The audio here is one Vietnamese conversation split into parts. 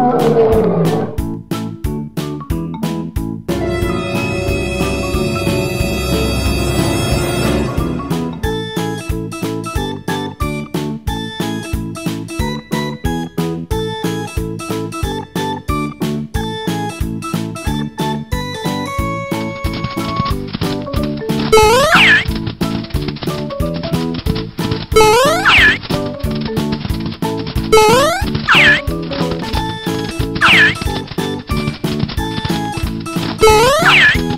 Oh, Bye.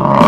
Oh.